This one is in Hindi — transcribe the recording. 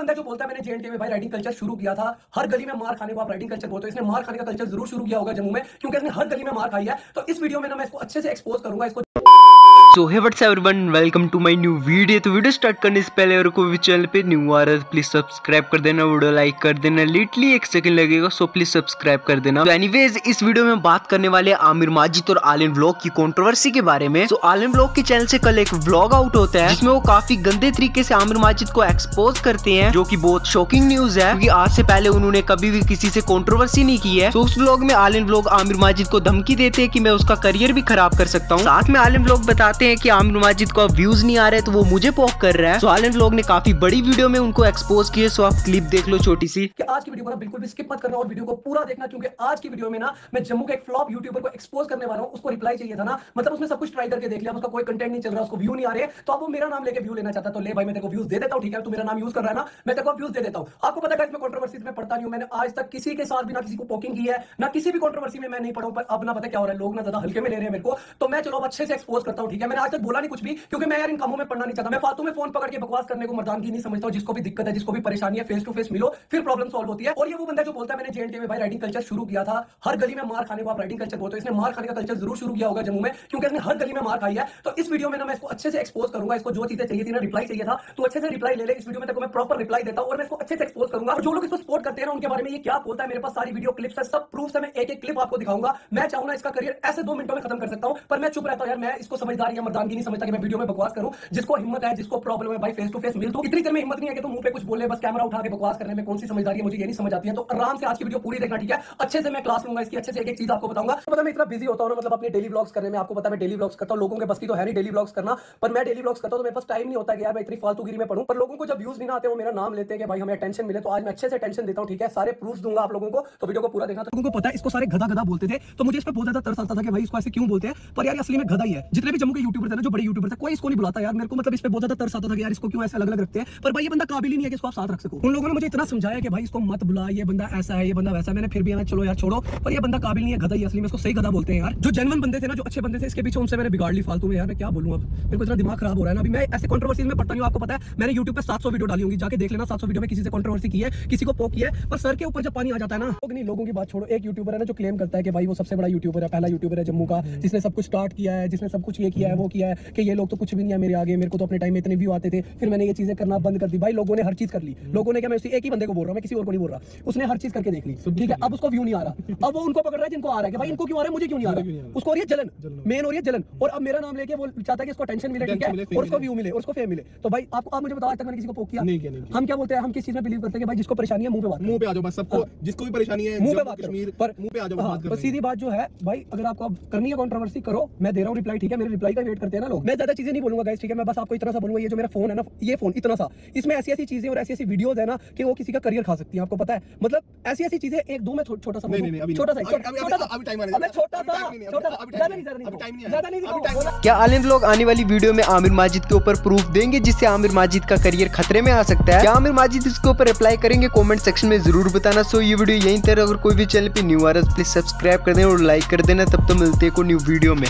बंदा जो बोलता है, मैंने जेएनटी में भाई राइडिंग कल्चर शुरू किया था। हर गली में मार खाने को आप राइडिंग कल्चर बोलते हो। इसने मार खाने का कल्चर ज़रूर शुरू किया होगा जम्मू में, क्योंकि इसने हर गली में मार खाई है। तो इस वीडियो में ना मैं इसको अच्छे से एक्सपोज करूँगा, इसको so hey what's everyone welcome to my new video तो वीडियो स्टार्ट करने से पहले अगर कोई भी चैनल पे न्यू आ रहा है प्लीज़ सब्सक्राइब कर देना वीडियो लाइक कर देना। लिटली एक सेकंड लगेगा सो प्लीज़ सब्सक्राइब कर देना। तो एनीवेज इस वीडियो में बात करने वाले आमिर माजिद और आलिन व्लॉग की कंट्रोवर्सी के बारे में। तो आलिन व्लॉग के चैनल से कल एक व्लॉग आउट होता है, जिसमें वो काफ़ी गंदे तरीके से आमिर माजिद को एक्सपोज करते हैं, जो की बहुत शॉकिंग न्यूज़ है। क्योंकि आज से पहले उन्होंने कभी भी किसी से कॉन्ट्रोवर्सी नहीं की है। तो उस व्लॉग में आलिन व्लॉग आमिर माजिद को धमकी देते है की मैं उसका करियर भी खराब कर सकता हूँ। साथ में आलिन व्लॉग बताते हैं कि आमिर माजिद को व्यूज़ नहीं आ रहे तो वो मुझे पोक कर रहा है। सो आलन लोग ने काफ़ी बड़ी वीडियो में उनको एक्सपोज किए सो आप क्लिप देख लो छोटी सी। कि आज की वीडियो को बिल्कुल भी स्किप मत करना और वीडियो को पूरा देखना, क्योंकि आज की वीडियो में ना, मैं जम्मू के एक फ्लॉप यूट्यूबर को एक्सपोज करने वाला हूँ। उसको रिप्लाई चाहिए था ना। मतलब उसने सब कुछ ट्राई करके देख लिया, उसका कोई कंटेंट नहीं चल रहा, उसको व्यू नहीं आ रहे। तो अब वो मेरा नाम लेके व्यू लेना चाहता तो ले भाई, मैं तेरे को व्यूज़ दे देता हूँ, ठीक है? तू मेरा नाम यूज़ कर रहा है ना, मैं तेरे को व्यूज़ दे देता हूँ। आपको पता है इसमें कॉन्ट्रोवर्सी में पढ़ता नहीं हूँ। मैंने आज तक किसी के साथ भी ना किसी को पोकिंग की है, ना किसी भी कॉन्ट्रोवर्सी में मैं नहीं पढ़ा पर अब ना पता क्या हो रहा है। लोग ना ज़्यादा हल्के में ले रहे हैं मेरे को। तो मैं चलो अच्छे से एक्सपोज करता हूँ, ठीक है? मैंने आज तक बोला नहीं कुछ भी, क्योंकि मैं यार इन कामों में पढ़ना नहीं चाहता। मैं फालतू में फ़ोन पकड़ के बकवास करने को मर्दानगी नहीं समझता हूँ, जिसको भी दिक्कत है, जिसको भी परेशानी है फेस टू फेस मिलो, फिर प्रॉब्लम सॉल्व होती है। और ये वो बंदा जो बोलता है, मैंने जेएनके में भाई राइडिंग कल्चर शुरू किया था, हर गली में मार खाने को आप राइडिंग कल्चर बोलते हो, इसने मार खाने का कल्चर ज़रूर शुरू किया होगा जम्मू में, क्योंकि इसने हर गली में मार खाई है। तो इस वीडियो में ना मैं इसको अच्छे से एक्सपोज करूँगा, इसको जो चीज़ें चाहिए थी ना रिप्लाई चाहिए था तो अच्छे से रिप्लाई ले ले, इस वीडियो में मैं प्रॉपर रिप्लाई देता हूँ और मैं इसको अच्छे से एक्सपोज करूँगा। और जो लोग इसको सपोर्ट करते हैं उनके बारे में ये क्या बोलता है, मेरे पास सारी वीडियो क्लिप्स है, सब प्रूफ है, मैं एक एक क्लिप आपको दिखाऊँगा। मैं चाहूँगा इसका करियर ऐसे दो मिनटों में खत्म कर सकता हूँ, पर मैं चुप रहता हूँ, यार, मैं इसको समझदारी या मर्दानगी नहीं समझता कि मैं वीडियो में बकवास करूँ, जिसको हिम्मत है, जिसको प्रॉब्लम है, भाई फेस टू फेस मिल तो इतनी देर में हिम्मत नहीं है कि तुम मुँह पे कुछ बोले, बस कैमरा उठा के बकवास करने में कौन सी समझदारी है, मुझे ये नहीं समझ आती है। तो आराम से आज की वीडियो पूरी देखना, ठीक है? अच्छे से मैं क्लास लूँगा, इसकी अच्छे से एक एक चीज़ आपको बताऊँगा। तो पता मैं इतना बिज़ी होता हूँ मतलब अपने डेली ब्लॉग्स करने में, आपको पता मैं डेली ब्लॉग्स करता हूँ, लोगों के बस की तो है नहीं डेली ब्लॉग्स करना, पर मैं डेली ब्लॉग्स करता हूँ तो मेरे पास टाइम नहीं होता कि यार मैं इतनी फालतूगिरी में पढ़ूं। पर लोगों को जब व्यूज़ नहीं आते, वो मेरा नाम लेते हैं कि भाई हमें टेंशन मिले तो आज मैं अच्छे से टेंशन देता हूँ, ठीक है? सारे प्रूफ दूँगा आप लोगों को तो वीडियो को पूरा देखना। तो लोगों को पता है, इसको सारे गधा गधा बोलते थे तो मुझे इस पर बहुत ज़्यादा तरस आता था कि भाई इसको ऐसे क्यों बोलते हैं? पर यार असली में गधा ही है। जितने भी जम्मू के यूट्यूबर ना, जो बड़े यूट्यूबर थे, कोई इसको नहीं बुलाता यार, मेरे को मतलब इस पर बहुत ज़्यादा तरस आता था यार इसको क्यों ऐसे अलग अलग रखते हैं। पर भाई ये बंदा काबिल ही नहीं है कि इसको आप साथ रख सको। उन लोगों ने मुझे इतना समझाया कि भाई इसको मत बुला, ये बंदा ऐसा है, ये बंदा वैसा मैंने फिर भी ना चलो यार, छोड़ो। पर ये बंदा काबिल नहीं है, गधा ही असली में इसको सही गधा बोलते हैं यार। जो जेनवन बंदे थे ना, जो अच्छे बंदे थे, इसके पीछे उनसे मैंने बिगाड़ फालतू में, यार, मैं क्या बोलूँ अब? मेरे को इतना दिमाग खराब हो रहा है ना, अभी मैं ऐसे कॉन्ट्रोवर्सी में पढ़ता हूँ, आपको पता है। मैंने यूट्यूब पर सात सौ वीडियो डाली जाके देख लेना, सात सौ वीडियो में किसी से कॉन्ट्रोवर्सी की है, किसी को पोक किया है, पर सर के ऊपर जब पानी आ जाता है ना नहीं, लोगों की बात छोड़ो, एक यूट्यूबर है ना, जो क्लेम करता है कि भाई वो सबसे बड़ा यूट्यूबर है, पहला यूट्यूबर है जम्मू का, जिसने सब कुछ स्टार्ट किया है, जिसने सब कुछ ये किया है वो किया है कि ये लोग तो कुछ भी नहीं है मेरे आगे मेरे को तो अपने टाइम में इतने व्यू आते थे। फिर मैंने ये चीज़ें करना बंद कर दी। भाई लोगों ने हर चीज़ कर ली। लोगों ने क्या मैं एक ही बंदे को बोल रहा हूँ मैं किसी और को नहीं बोल रहा। उसने हर चीज़ करके देख ली। ठीक है अब उसको व्यू नहीं आ रहा। अब वो उनको पकड़ रहा है जिनको आ रहा है कि भाई इनको क्यों आ रहा है मुझे क्यों नहीं आ रहा? उसको हो रही? है जलन। मेन हो। रही है जलन। और अब मेरा नाम लेके वो चाहता है कि इसको टेंशन मिले ठीक है? और उसको व्यू मिले उसको फेम मिले। तो भाई आपको आप मुझे बताओ आज तक मैंने किसी को पोक किया? हम क्या बोलते हैं? हम किस चीज़ में बिलीव करते हैं भाई जिसको परेशानी है मुँह पे बात मुँह पे आ जाओ बस सबको जिसको भी परेशानी है मुँह पे बात कश्मीर पर मुँह पे आ जाओ बात सीधी बात जो है भाई अगर आपको करनी है कंट्रोवर्सी करो। मैं दे रहा हूँ रिप्लाई ठीक है? मेरे रिप्लाई का वेट करते हैं ना लोग। मैं ज़्यादा चीज़ें नहीं बोलूँगा गाइस ठीक है? मैं बस आपको इतना सा बोलूँगा ये जो मेरा फ़ोन है ना ये फ़ोन इतना सा। इसमें ऐसी ऐसी चीज़ें और ऐसी ऐसी वीडियोस है ना कि वो किसी का करियर खा सकती है आपको पता है? मतलब ऐसी ऐसी चीज़ें एक दो में छोटा सा नहीं नहीं छोटा सा छोटा सा। अभी टाइम अबे छोटा सा छोटा ज़्यादा नहीं ज़्यादा नहीं ज़्यादा नहीं क्या आलिम लोग आने वाली वीडियो में आमिर माजिद के ऊपर प्रूफ देंगे जिससे आमिर माजिद का करियर खतरे में आ सकता है? क्या आमिर माजिद इसके ऊपर अप्लाई करेंगे? कमेंट सेक्शन में ज़रूर बताना। सो ये वीडियो यहीं तरह अगर कोई भी चैनल पे न्यू आ रहा है प्लीज़ सब्सक्राइब कर देना और लाइक कर देना। तब तो मिलते हैं को न्यू वीडियो में।